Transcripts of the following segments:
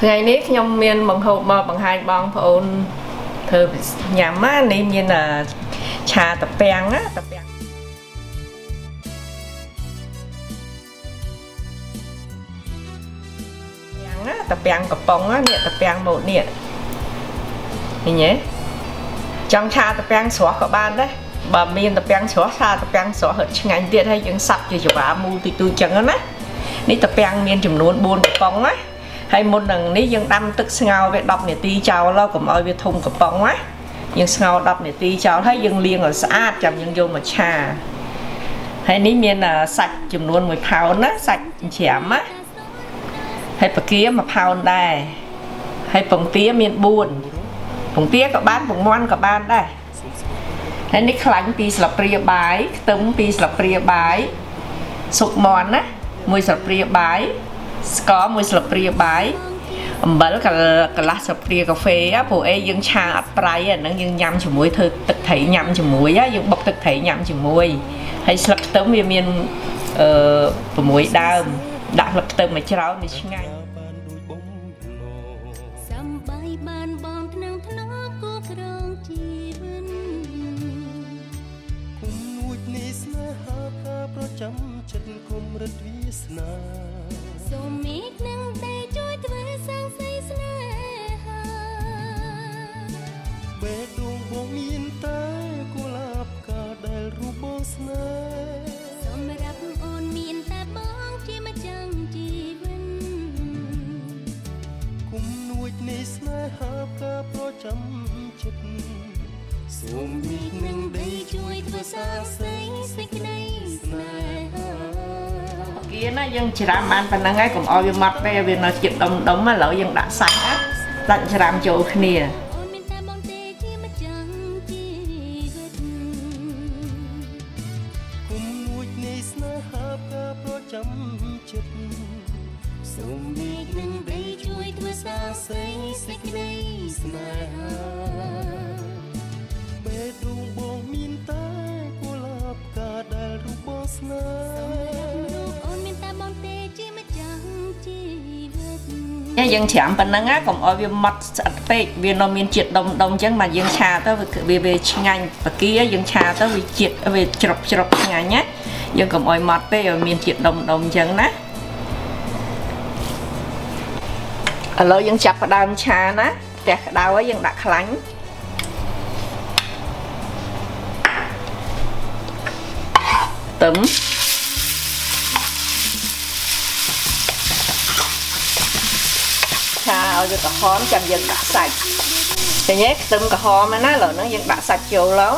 ថ្ងៃនេះខ្ញុំមានបង្ហូបមកបង្ហាញបងប្អូនធ្វើញ៉ាំណានេះមានឆាតាពាំងណាតាពាំងយ៉ាងណាតាពាំងកំប៉ុងណានេះតាពាំងម៉ូតនេះឃើញទេចង់ឆាតាពាំងស្រស់ក៏បានដែរបើមានតាពាំងស្រស់ឆាតាពាំងស្រស់ហិតឆ្ងាញ់ទៀតហើយយើងសាប់ជាច្រាមូលទីទូចឹងណានេះតាពាំងមានចំនួន4កំប៉ុងណា ហើយមុននឹងនេះយើងដាំទឹកស្ងោរវា10នាទីចោលកុំឲ្យវាធំកំប៉ុងណាយើងស្ងោរ10នាទីចោលហើយយើងលាងឲ្យស្អាតចាំយើងយកមកឆាហើយនេះមានសាច់ចំនួន1ផោនណាសាច់ច្រាមណាហើយបកាមួយផោនដែរហើយពងទាមាន4ពងទាក៏បានពងមាន់ក៏បានដែរហើយនេះខ្លាញ់2ស្លាបព្រាបាយខ្ទឹម2ស្លាបព្រាបាយស៊ុបមាន់ណា1ស្លាបព្រាបាយ ស្ករមួយស្លាបព្រាបាយអំបិលកន្លះស្លាបព្រាកាហ្វេព្រោះអីយើងឆាអត់ប្រៃអាហ្នឹងយើងញ៉ាំជាមួយធ្វើទឹកត្រីញ៉ាំជាមួយយើងបុកទឹកត្រីញ៉ាំជាមួយហើយស្លឹកខ្ទឹមវាមានអឺ6ដើមដាក់ស្លឹកខ្ទឹមមកច្រើនវាឆ្ងាញ់សំបាយបានបងថ្នឹងថ្នមគូក្រងជីវិតគុំនួចនេះស្នេហាការប្រចាំចិត្តគុំរិទ្ធវាសនា សូមមេឃនឹងតែជួយធ្វើសាំងសីស្នេហាបេះដូងបងមានតែគូលាបកាដែលរូបបងស្នេហ៍សម្រាប់អូនមានតែបងជាម្ចាំងជីវិតគុំនួចនៃស្នេហាការប្រចាំចិត្តសូមមេឃនឹងដីជួយធ្វើសាស្រីសេ គាណាយើងច្រាមបានប៉ុណ្ណឹងហើយកុំឲ្យវាម៉ត់ទេវានៅជាតិដុំដុំឥឡូវយើងដាក់សាច់ណាសាច់ច្រាមចូលគ្នាគុំនួចនៃស្នេហាការប្រចាំចិត្តសូមមេឃនឹងដីជួយធ្វើសាស្រីសេចក្តីស្នេហាបេះដូងបងមានតែគូលាបកាដែលរូបបងស្នេហ៍ យើងច្រាមប៉ុណ្ណឹងណាកុំឲ្យវាម៉ត់ស្អិតពេកវានៅមានជាតិដុំដុំអញ្ចឹងមកយើងឆាទៅវាវាឆ្ងាញ់បកាយើងឆាទៅវាជាតិវាច្រប់ច្រប់ឆ្ងាញ់ណាយើងកុំឲ្យម៉ត់ពេកឲ្យមានជាតិដុំដុំអញ្ចឹងណាឥឡូវយើងចាប់ផ្ដើមឆាណាផ្ទះក្តៅហើយយើងដាក់ខ្លាញ់ទឹមឆា ឲ្យវាក្រហមចាំយើងដាក់សាច់ឃើញទេខ្ទឹមក្រហមណាឥឡូវហ្នឹងយើងដាក់សាច់ចូលឡូវ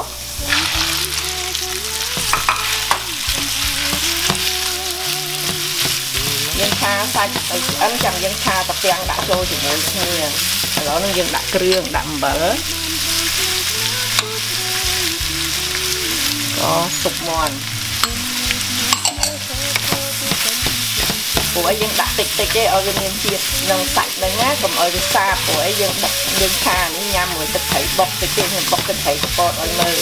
យើងឆាសាច់ឲ្យឆ្អិនចាំយើងឆាតាពាំងដាក់ចូលជាមួយគ្នាឥឡូវហ្នឹងយើងដាក់គ្រឿងដាក់អំបិលក៏ស៊ុបមាន់ ព្រោះអីយើងដាក់តិចតិចទេឲ្យវាមានជាតិនឹងសាច់ហ្នឹងណាកុំឲ្យវាសាបព្រោះអីយើងបុកយើងឆានេះញ៉ាំមួយទឹកត្រីបុកតិចទៀតខ្ញុំបុកទឹកត្រីកពតឲ្យមើល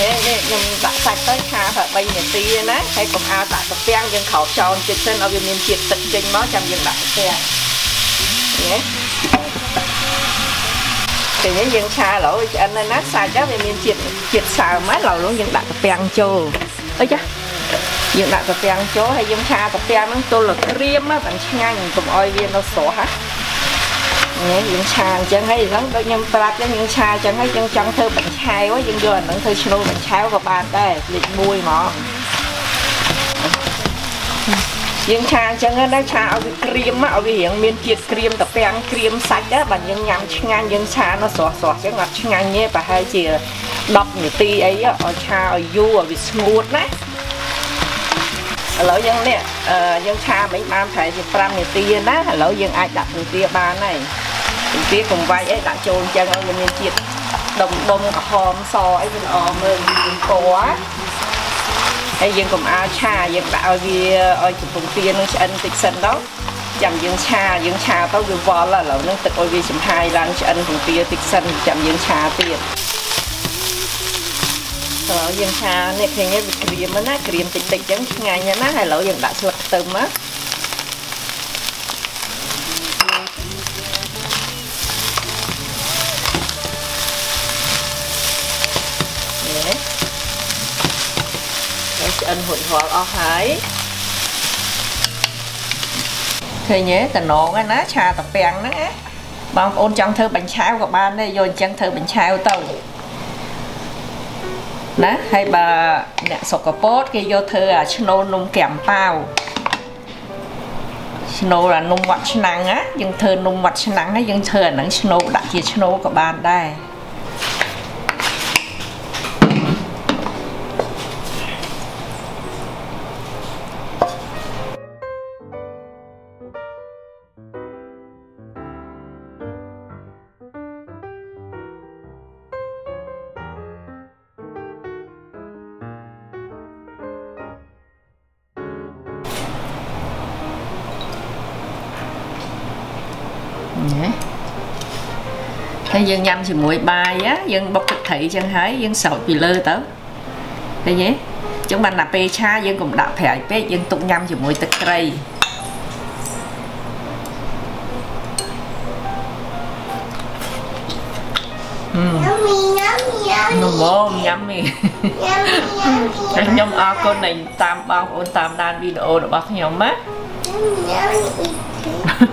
នេះនេះខ្ញុំដាក់សាច់ទៅឆាប្រហែល3នាទីណាហើយកុំឲ្យដាក់ត្រពាំងយើងក្រោបចោលចិត្តសិនឲ្យវាមានជាតិទឹកចេញមកចាំយើងដាក់ត្រពាំងនេះពេលនេះយើងឆាឥឡូវឆ្អិនណាសាច់វាមានជាតិជាតិសើមហើយឥឡូវយើងដាក់ត្រពាំងចូលអីចា យើងដាក់ត្រពាំងចូលហើយយើងឆាត្រពាំងហ្នឹងទល់តែក្រៀមតែឆ្ងាញ់កុំឲ្យវានៅស្រស់ណានេះយើងឆាអញ្ចឹងហើយហ្នឹងដូចខ្ញុំប្រាប់ចឹងយើងឆាអញ្ចឹងហើយយើងចង់ធ្វើបញ្ឆែវយើងយកអាហ្នឹងធ្វើឈ្នួលបញ្ឆែវក៏បានដែរលេខ1ហ្មងយើងឆាអញ្ចឹងណាឆាឲ្យវាក្រៀមឲ្យវារៀងមានជាតិក្រៀមត្រពាំងក្រៀមសាច់ដែរបាទយើងញ៉ាំឆ្ងាញ់យើងឆានៅស្រស់ស្រស់អញ្ចឹងអត់ឆ្ងាញ់ទេប្រហែលជា10នាទីអីឲ្យឆាឲ្យយូរឲ្យវាស្ងួតណា ឥឡូវយើងនេះយើងឆាមិញបានប្រហែលជា5នាទីណាឥឡូវយើងអាចដាក់ពងទាបានហើយពងទាកុំវាយអីដាក់ចូលអញ្ចឹងឲ្យវាមានជាតិដុំដុំក្រហមសអីវាល្អមើលមានពណ៌ហើយយើងកុំអាឆាយើងដាក់ឲ្យវាឲ្យពងទានឹងឆ្អិនតិចសិនទៅចាំយើងឆាយើងឆាទៅវាវល់ឥឡូវហ្នឹងទឹកឲ្យវាចំហាយឡើងឆ្អិនពងទាតិចសិនចាំយើងឆាទៀត ក៏យើងថានេះឃើញវាក្រៀមណាក្រៀមតិចតិចចឹងឆ្ងាញ់ណាហើយឥឡូវយើងដាក់ស្លឹកខ្ទឹមណាឆ្អិនហួចរាល់អស់ហើយឃើញទេតំណងណាឆាតាពាំងហ្នឹងណាបងប្អូនចង់ធ្វើបាញ់ឆាវក៏បានដែរយកអញ្ចឹងធ្វើបាញ់ឆាវទៅ ណាហើយបើអ្នកសុកពតគេយកធ្វើអាឆ្នូលនំក្រាំប៉ាវឆ្នូលអានំវត្តឆ្នាំងណាយើងធ្វើនំវត្តឆ្នាំងហើយយើងធ្វើអាហ្នឹងឆ្នូលដាក់ជាឆ្នូលក៏បានដែរ ណាហើយយើងញ៉ាំជាមួយបាយណាយើងបុកទឹកត្រីចឹងហើយយើងស្រោចពីលើទៅឃើញទេចឹងបានតែពេលឆាយើងកុំដាក់ប្រៃពេកយើងទុកញ៉ាំជាមួយទឹកត្រីហឹម Yummy, yummy, នំ yummy. មកញ៉ាំមី Yummy, yummy, ហើយខ្ញុំអរគុណដែលតាមបងប្អូនតាមដានវីដេអូរបស់ខ្ញុំណា yummy, yummy.